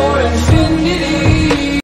foreign